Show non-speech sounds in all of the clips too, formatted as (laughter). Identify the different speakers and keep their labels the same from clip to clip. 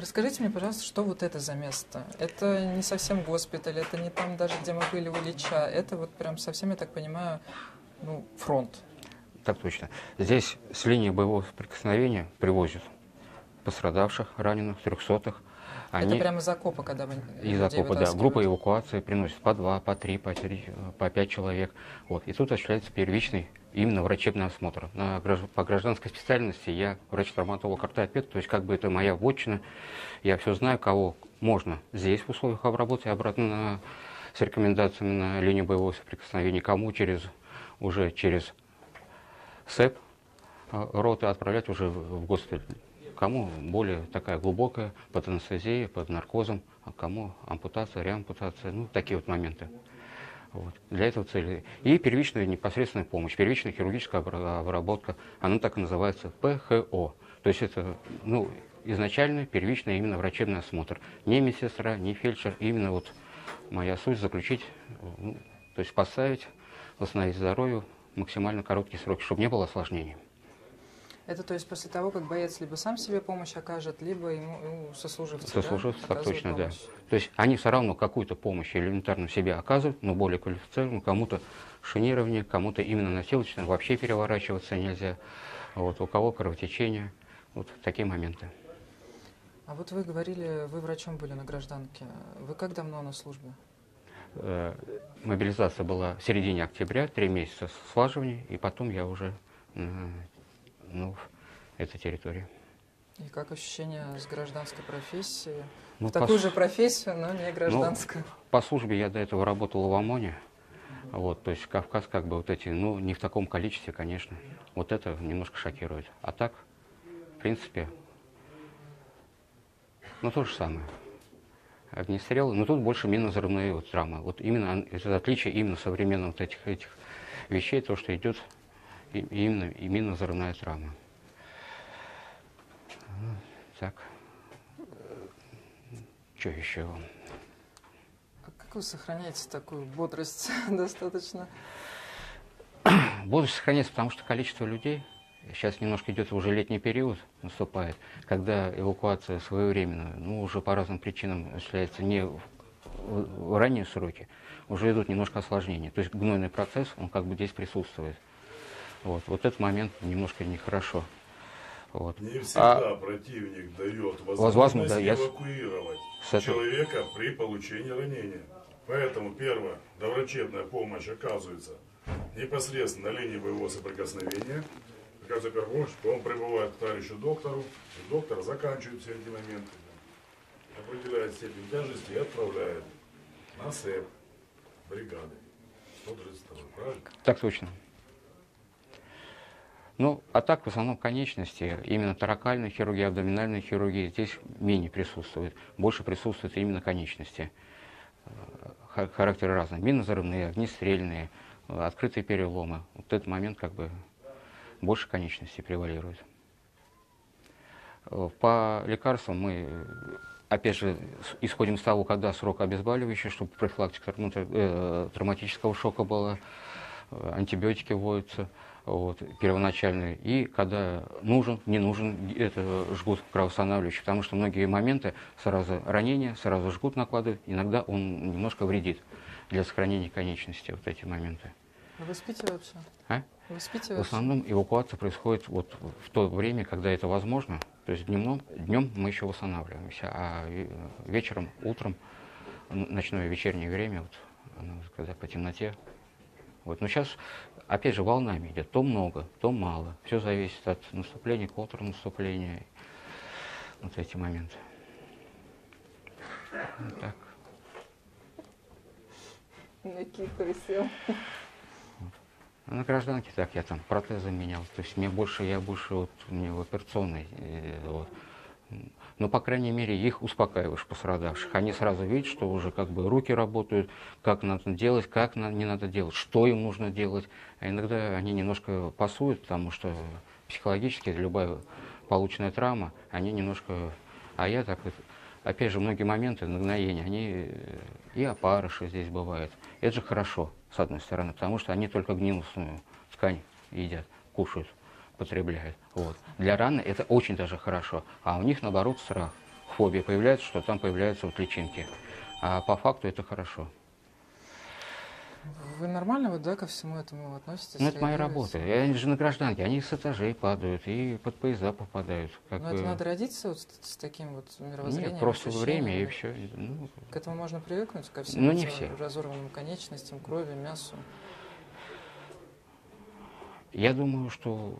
Speaker 1: Расскажите мне, пожалуйста, что вот это за место? Это не совсем госпиталь, это не там даже, где мы были у Ильича. Это вот прям совсем, я так понимаю, ну, фронт.
Speaker 2: Так точно. Здесь с линии боевого соприкосновения привозят пострадавших, раненых, трехсотых.
Speaker 1: Они... Это прямо из окопа, когда вы
Speaker 2: Из окопа, да. Группа эвакуации приносит по два, по три, по, три, по пять человек. Вот. И тут осуществляется первичный именно врачебный осмотр. На, по гражданской специальности я врач-травматолог ортопед, то есть как бы это моя вотчина. Я все знаю, кого можно здесь в условиях обработки обратно на, с рекомендациями на линию боевого соприкосновения, кому через, уже через СЭП э, роты отправлять уже в госпиталь кому более такая глубокая, под анестезией, под наркозом, а кому ампутация, реампутация, ну, такие вот моменты. Вот, для этого цели. И первичная непосредственная помощь, первичная хирургическая обработка, она так и называется ПХО. То есть это ну, изначально первичный именно врачебный осмотр. Не медсестра, не фельдшер, именно вот моя суть заключить, ну, то есть поставить, восстановить здоровье максимально короткие сроки, чтобы не было осложнений.
Speaker 1: Это то есть после того, как боец либо сам себе помощь окажет, либо ему, сослуживцы,
Speaker 2: Сослуживцы, да, так точно, помощь. да. То есть они все равно какую-то помощь элементарно себе оказывают, но более квалифицированную, кому-то шинирование, кому-то именно носилочное, вообще переворачиваться нельзя. Вот, у кого кровотечение, вот такие моменты.
Speaker 1: А вот вы говорили, вы врачом были на гражданке. Вы как давно на службе?
Speaker 2: Э, мобилизация была в середине октября, три месяца слаживания, и потом я уже ну, этой территории.
Speaker 1: И как ощущение с гражданской профессией? Ну, в такую по... же профессию, но не гражданскую. Ну,
Speaker 2: по службе я до этого работал в ОМОНе. Угу. Вот, то есть Кавказ как бы вот эти, ну, не в таком количестве, конечно. Вот это немножко шокирует. А так, в принципе, ну, то же самое. Огнестрелы, но тут больше минно-взрывные вот травмы. Вот именно это отличие именно современных вот этих, этих вещей, то, что идет именно, именно взрывная травма. Так. Что еще вам?
Speaker 1: А как вы сохраняете такую бодрость (laughs) достаточно?
Speaker 2: Бодрость сохраняется, потому что количество людей, сейчас немножко идет уже летний период, наступает, когда эвакуация своевременная, ну, уже по разным причинам осуществляется не в ранние сроки, уже идут немножко осложнения. То есть гнойный процесс, он как бы здесь присутствует. Вот, вот этот момент немножко нехорошо.
Speaker 3: Вот. Не всегда а противник дает возможность да, эвакуировать я... человека при получении ранения. Поэтому первое, доврачебная помощь оказывается непосредственно на линии боевого соприкосновения. Оказывается помощь, он прибывает к товарищу доктору, и доктор заканчивает все эти моменты, определяет степень тяжести и отправляет на СЭП бригады. 132, правильно?
Speaker 2: Так точно. Ну, а так в основном конечности, именно таракальная хирургия, абдоминальная хирургия здесь менее присутствует. Больше присутствуют именно конечности. Э, характеры разные. Минозарывные, огнестрельные, э, открытые переломы. Вот этот момент как бы больше конечностей превалирует. Э, по лекарствам мы, опять же, исходим из того, когда срок обезболивающий, чтобы профилактика травматического шока была, антибиотики вводятся – вот, первоначальный, и когда нужен, не нужен, это жгут кровоостанавливающий, потому что многие моменты сразу ранения, сразу жгут накладывают, иногда он немножко вредит для сохранения конечности, вот эти моменты.
Speaker 1: А вы спите вообще?
Speaker 2: А?
Speaker 1: Вы спите
Speaker 2: вообще? В основном эвакуация происходит вот в то время, когда это возможно, то есть днем, днем мы еще восстанавливаемся, а вечером, утром, ночное вечернее время, вот, когда по темноте, вот. Но сейчас опять же, волнами идет. То много, то мало. Все зависит от наступления, контрнаступления. Вот эти моменты. Вот так.
Speaker 1: На киху сел.
Speaker 2: А на гражданке так, я там протезы менял. То есть мне больше, я больше вот, мне в операционной, э, вот, но, по крайней мере, их успокаиваешь пострадавших. Они сразу видят, что уже как бы руки работают, как надо делать, как не надо делать, что им нужно делать. А иногда они немножко пасуют, потому что психологически любая полученная травма, они немножко... А я так, опять же, многие моменты нагноения, они э, и опарыши здесь бывают. Это же хорошо, с одной стороны, потому что они только гнилостную ткань едят, кушают потребляют. Вот. Для раны это очень даже хорошо. А у них, наоборот, страх. фобия появляется, что там появляются вот личинки. А по факту это хорошо.
Speaker 1: Вы нормально вот, да, ко всему этому относитесь?
Speaker 2: Ну, это моя работа. Они же на гражданке, они с этажей падают и под поезда попадают.
Speaker 1: Как Но бы... это надо родиться вот с, с таким вот мировоззрением?
Speaker 2: Нет, просто время и все.
Speaker 1: Ну, к этому можно привыкнуть, ко всем
Speaker 2: ну, не все.
Speaker 1: разорванным конечностям, крови, мясу?
Speaker 2: Я думаю, что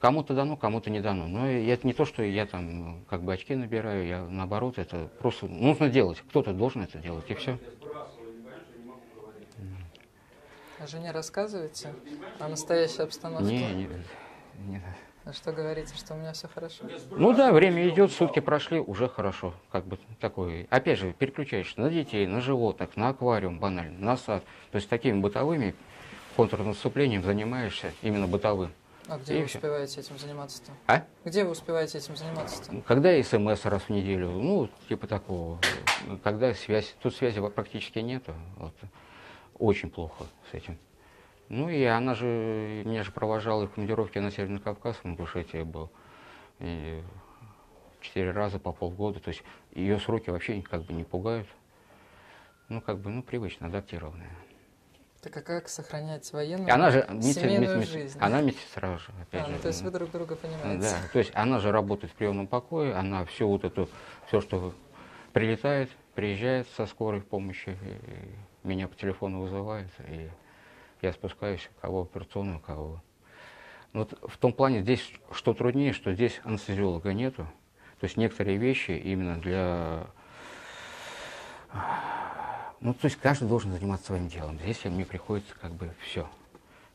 Speaker 2: кому-то дано, кому-то не дано. Но это не то, что я там как бы очки набираю, я наоборот, это просто нужно делать. Кто-то должен это делать, и все.
Speaker 1: О жене рассказываете? О настоящей обстановке?
Speaker 2: Не, не, не.
Speaker 1: А что говорите, что у меня все хорошо?
Speaker 2: Ну да, время идет, сутки прошли, уже хорошо. Как бы такой. Опять же, переключаешься на детей, на животных, на аквариум банально, на сад. То есть такими бытовыми контрнаступлением занимаешься, именно бытовым.
Speaker 1: А где и вы все. успеваете этим заниматься-то?
Speaker 2: А?
Speaker 1: Где вы успеваете этим заниматься-то?
Speaker 2: Когда смс раз в неделю, ну, типа такого. Когда связь, тут связи практически нету. Вот очень плохо с этим. Ну и она же, меня же провожала в командировке на Северный Кавказ, в Ингушетии был. И четыре раза по полгода. То есть ее сроки вообще как бы не пугают. Ну, как бы, ну, привычно, адаптированная.
Speaker 1: Так а как сохранять военную
Speaker 2: она же,
Speaker 1: семейную мед, жизнь?
Speaker 2: Она медсестра же, опять
Speaker 1: а,
Speaker 2: же.
Speaker 1: Ну, то есть вы друг друга понимаете.
Speaker 2: Да, то есть она же работает в приемном покое, она все вот это, все, что прилетает, приезжает со скорой помощи, меня по телефону вызывают, и я спускаюсь, кого операционную, кого. Но вот в том плане здесь что труднее, что здесь анестезиолога нету. То есть некоторые вещи именно для... Ну, то есть каждый должен заниматься своим делом. Здесь мне приходится как бы все.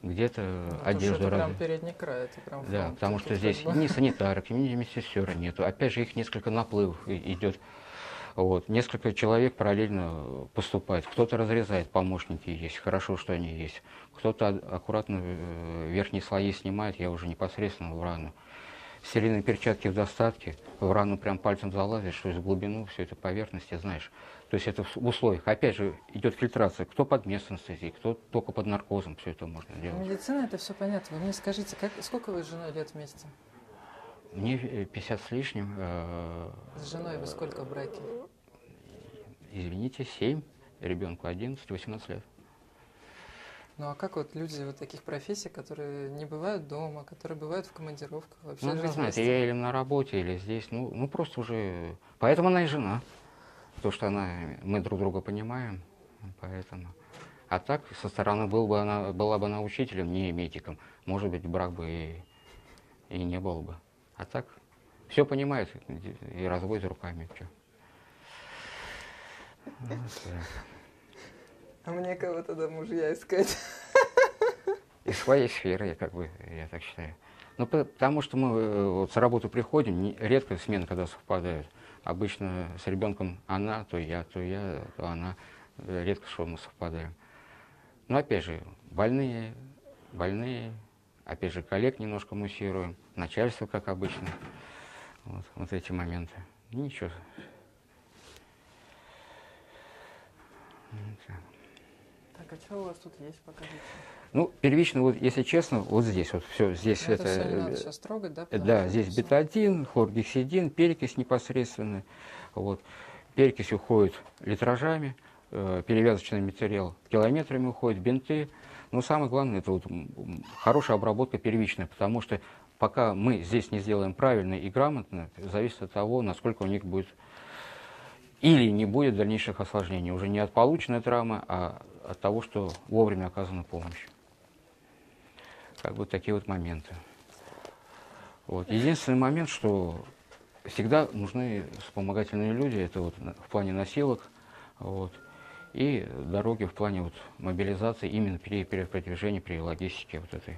Speaker 2: Где-то ну, одежду
Speaker 1: раз... прям передний край, это прям
Speaker 2: Да, потому что здесь бы... ни (laughs) санитарок, ни медсестер нету. Опять же, их несколько наплывов идет. Вот. Несколько человек параллельно поступает. Кто-то разрезает, помощники есть, хорошо, что они есть. Кто-то аккуратно э, верхние слои снимает, я уже непосредственно в рану. Стерильные перчатки в достатке, в рану прям пальцем залазишь, что из глубину, все это поверхности, знаешь. То есть это в условиях. Опять же, идет фильтрация. Кто под местной анестезией, кто только под наркозом, все это можно делать.
Speaker 1: Медицина, это все понятно. Вы мне скажите, как, сколько вы с женой лет вместе?
Speaker 2: Мне 50 с лишним. Э,
Speaker 1: с женой вы сколько в браке?
Speaker 2: Извините, 7, ребенку 11, 18 лет.
Speaker 1: Ну а как вот люди вот таких профессий, которые не бывают дома, которые бывают в командировках? Вообще
Speaker 2: ну, знаете, я или на работе, или здесь, ну, ну просто уже... Поэтому она и жена. Потому что она, мы друг друга понимаем, поэтому... А так, со стороны был бы она, была бы она учителем, не медиком, может быть, брак бы и, и не был бы. А так все понимает и разводит руками. Что. (laughs)
Speaker 1: А мне кого тогда мужья искать? (laughs)
Speaker 2: Из своей сферы, я как бы, я так считаю. Ну, потому что мы э, вот с работы приходим, не, редко смены когда совпадают. Обычно с ребенком она, то я, то я, то она. Э, редко что мы совпадаем. Но опять же, больные, больные, опять же, коллег немножко муссируем, начальство, как обычно. Вот, вот эти моменты. Ничего.
Speaker 1: Так, а что у вас тут есть, покажите?
Speaker 2: Ну, первично, вот, если честно, вот здесь вот все, здесь
Speaker 1: ну,
Speaker 2: это...
Speaker 1: Это все не надо сейчас трогать, да?
Speaker 2: Да, здесь все... бетадин, хлоргексидин, перекись непосредственно. Вот. Перекись уходит литражами, э, перевязочный материал километрами уходит, бинты, но самое главное, это вот хорошая обработка первичная, потому что пока мы здесь не сделаем правильно и грамотно, зависит от того, насколько у них будет или не будет дальнейших осложнений. Уже не от полученной травмы, а от того, что вовремя оказана помощь. Как бы такие вот моменты. Вот. Единственный момент, что всегда нужны вспомогательные люди, это вот в плане носилок. Вот и дороги в плане вот мобилизации именно при передвижении, при логистике вот этой.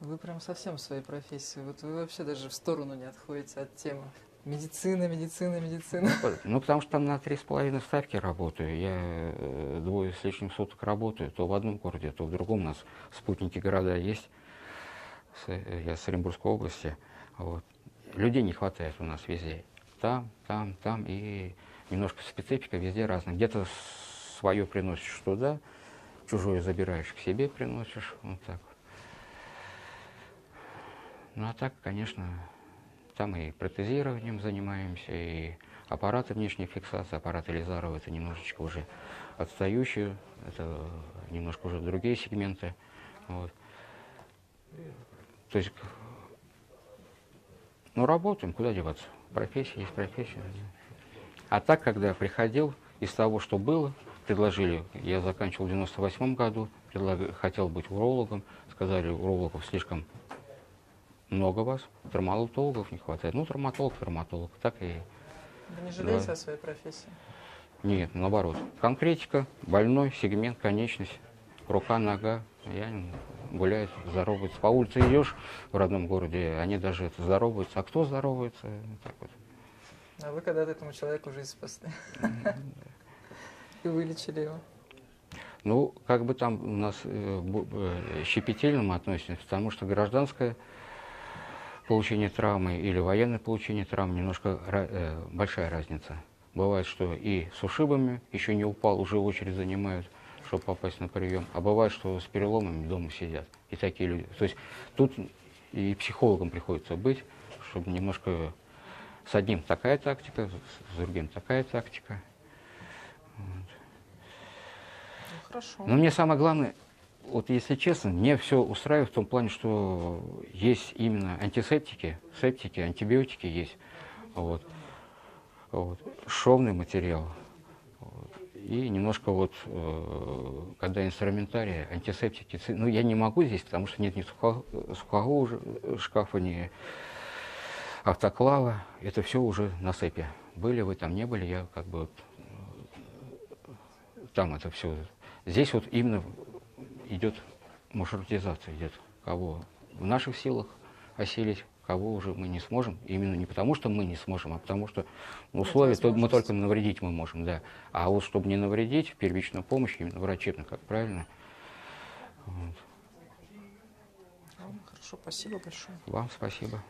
Speaker 1: Вы прям совсем в своей профессии. Вот вы вообще даже в сторону не отходите от темы. Медицина, медицина, медицина.
Speaker 2: Ну, ну потому что там на три с половиной ставки работаю. Я э, двое с лишним суток работаю. То в одном городе, то в другом. У нас спутники города есть. Я с Оренбургской области. Вот. Людей не хватает у нас везде. Там, там, там. И немножко специфика везде разная. Где-то свое приносишь туда, чужое забираешь к себе, приносишь. Вот так. Ну а так, конечно, там и протезированием занимаемся, и аппараты внешней фиксации, аппараты Лизарова, это немножечко уже отстающие, это немножко уже другие сегменты. Вот. То есть, ну, работаем, куда деваться? Профессия есть профессия. А так, когда приходил, из того, что было, предложили, я заканчивал в 98 году, хотел быть урологом, сказали, урологов слишком много вас, травматологов не хватает. Ну, травматолог, травматолог, так и...
Speaker 1: Вы не жалеете да. о своей профессии?
Speaker 2: Нет, наоборот. Конкретика, больной, сегмент, конечность, рука, нога. Я гуляет, здоровается. По улице идешь в родном городе, они даже это здороваются. А кто здоровается? Так вот.
Speaker 1: А вы когда-то этому человеку жизнь спасли. (laughs) И вылечили его.
Speaker 2: Ну, как бы там у нас э, э, щепетильно мы относимся, потому что гражданское получение травмы или военное получение травмы немножко э, большая разница. Бывает, что и с ушибами еще не упал, уже очередь занимают, чтобы попасть на прием. А бывает, что с переломами дома сидят. И такие люди. То есть тут и психологам приходится быть, чтобы немножко с одним такая тактика, с другим такая тактика. Вот.
Speaker 1: Ну, хорошо.
Speaker 2: Но мне самое главное, вот если честно, мне все устраивает в том плане, что есть именно антисептики, септики, антибиотики есть. Вот. Вот. Шовный материал. Вот. И немножко вот, э, когда инструментария, антисептики, ну я не могу здесь, потому что нет ни сухого шкафа, ни автоклава, это все уже на цепи. Были вы там, не были, я как бы там это все. Здесь вот именно идет маршрутизация, идет кого в наших силах осилить, кого уже мы не сможем. Именно не потому, что мы не сможем, а потому что условия то мы только навредить мы можем, да. А вот чтобы не навредить, первичную помощь, именно врачебную, как правильно.
Speaker 1: Вот. Хорошо, спасибо большое.
Speaker 2: Вам спасибо.